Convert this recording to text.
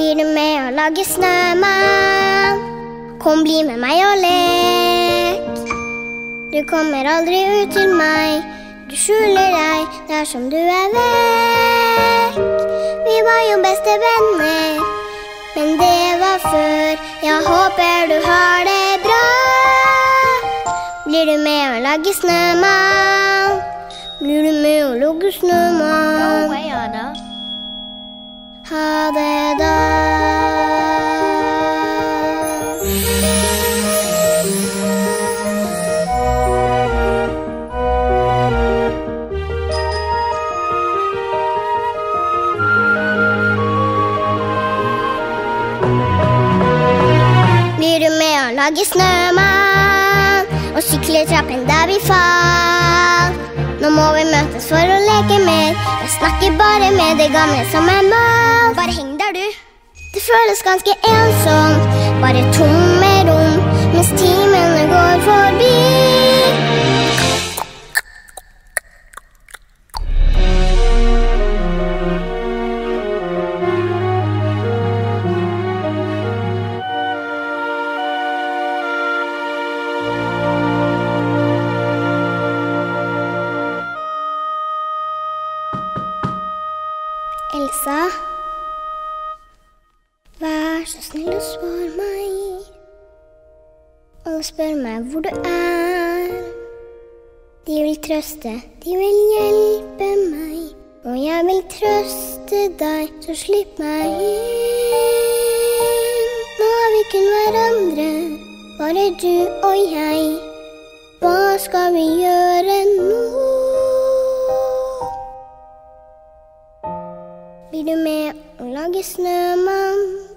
Blir du med og lager snømann? Kom, bli med meg og lek. Du kommer aldri ut til meg. Du skjuler deg dersom du er vekk. Vi var jo beste venner, men det var før. Jeg håper du har det bra. Blir du med og lager snømann? Blir du med og lager snømann? Ha det da. Blir du med og lager snømann og sykler trappen der vi falt? Nå må vi møtes for å leke mer. Jeg snakker bare med det gamle som er malt. Bare heng der, du. Det føles ganske ensomt, bare tomme rom, mens timene Elsa, vær så snill og svar meg. Alle spør meg hvor du er. De vil trøste, de vil hjelpe meg. Og jeg vil trøste deg, så slipp meg inn. Nå har vi kun hverandre, bare du og jeg. Hva skal vi gjøre nå? Blir du